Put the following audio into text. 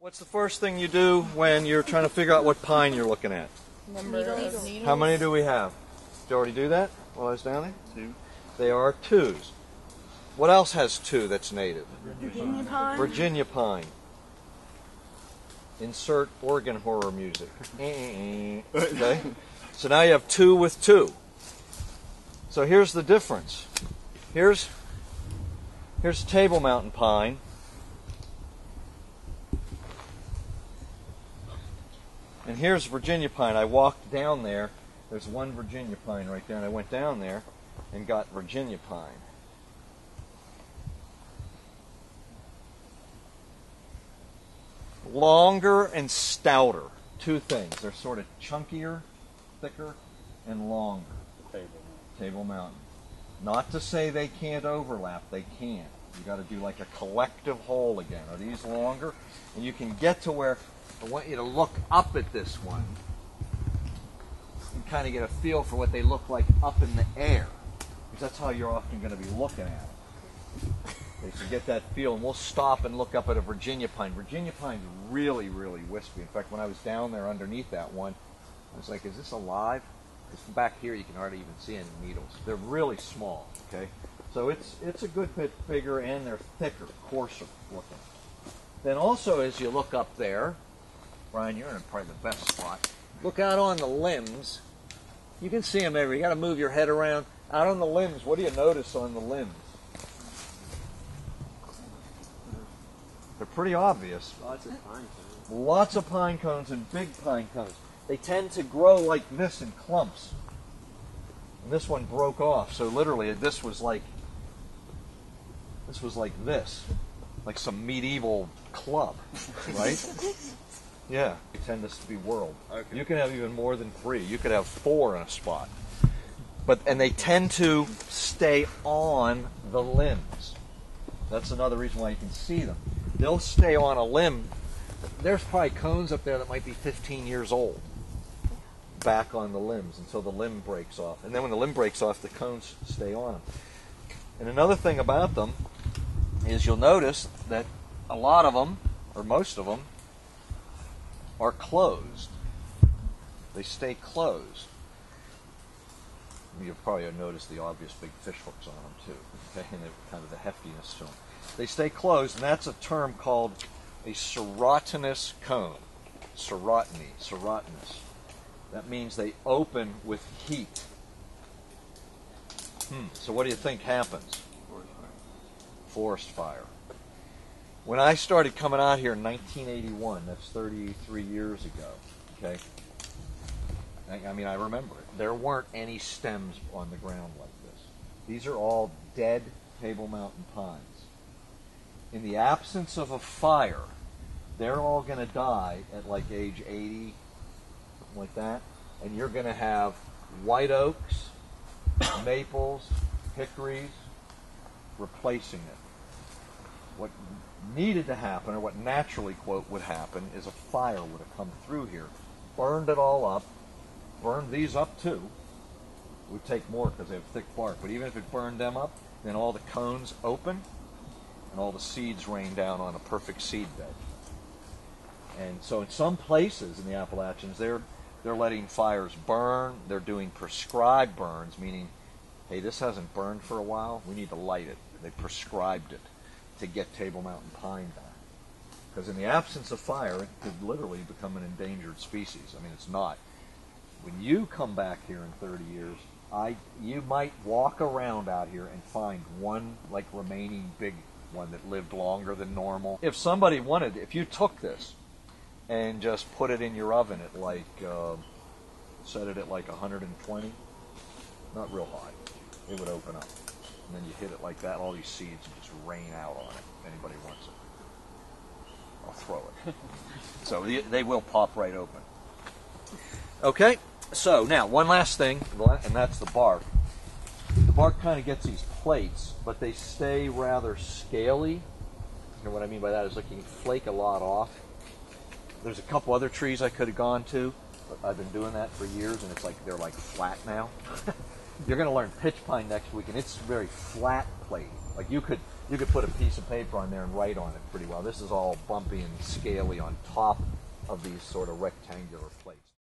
What's the first thing you do when you're trying to figure out what pine you're looking at? Number needles. How many do we have? Did you already do that while I was down there? Two. They are twos. What else has two that's native? Virginia pine. Virginia pine. Insert organ horror music. Eh, eh, eh. okay? So now you have two with two. So here's the difference. Here's here's Table Mountain pine. And here's Virginia pine. I walked down there. There's one Virginia pine right there, and I went down there and got Virginia pine. Longer and stouter. Two things. They're sort of chunkier, thicker, and longer. Table. Table Mountain. Not to say they can't overlap, they can. You got to do like a collective whole again. Are these longer? And you can get to where I want you to look up at this one and kind of get a feel for what they look like up in the air. Because that's how you're often going to be looking at them. They should get that feel, and we'll stop and look up at a Virginia pine. Virginia pine's really, really wispy. In fact, when I was down there underneath that one, I was like, "Is this alive?" Because from back here, you can hardly even see any needles. They're really small. Okay, so it's it's a good bit bigger, and they're thicker, coarser looking. Then also, as you look up there, Brian, you're in probably the best spot. Look out on the limbs. You can see them everywhere. You got to move your head around. Out on the limbs, what do you notice on the limbs? They're pretty obvious. Lots of pine cones. Lots of pine cones and big pine cones. They tend to grow like this in clumps. And this one broke off, so literally this was like this was like this. Like some medieval club, right? yeah, they tend to be whorled. Okay. You can have even more than three. You could have four in a spot. But and they tend to stay on the limbs. That's another reason why you can see them. They'll stay on a limb. There's probably cones up there that might be 15 years old back on the limbs until the limb breaks off. And then when the limb breaks off, the cones stay on them. And another thing about them is you'll notice that a lot of them, or most of them, are closed. They stay closed. You've probably noticed the obvious big fish hooks on them too, okay, and kind of the heftiness to them. They stay closed, and that's a term called a serotinous cone. Serotiny, serotinous. That means they open with heat. Hmm. So what do you think happens? Forest fire. When I started coming out here in 1981, that's 33 years ago. Okay. I, mean, I remember it. There weren't any stems on the ground like this. These are all dead Table Mountain pines. In the absence of a fire, they're all going to die at like age 80, something like that. And you're going to have white oaks, maples, hickories replacing it. What needed to happen, or what naturally, quote, would happen, is a fire would have come through here, burned it all up, burned these up too. It would take more because they have thick bark, but even if it burned them up, then all the cones open and all the seeds rain down on a perfect seed bed. And so in some places in the Appalachians, they're they're letting fires burn. They're doing prescribed burns, meaning, hey, this hasn't burned for a while. We need to light it. They prescribed it to get Table Mountain pine back. Because in the absence of fire, it could literally become an endangered species. I mean, it's not. When you come back here in 30 years, I you might walk around out here and find one like remaining big one that lived longer than normal. If somebody wanted, if you took this and just put it in your oven at like, uh, set it at like 120, not real high, it would open up. And then you hit it like that, all these seeds just rain out on it. If anybody wants it, I'll throw it. so they, they will pop right open. Okay, so now one last thing, and that's the bark. The bark kind of gets these plates, but they stay rather scaly. And what I mean by that is like you can flake a lot off. There's a couple other trees I could have gone to, but I've been doing that for years, and it's like they're like flat now. You're going to learn pitch pine next week, and it's very flat plate. Like you could you could put a piece of paper on there and write on it pretty well. This is all bumpy and scaly on top of these sort of rectangular plates.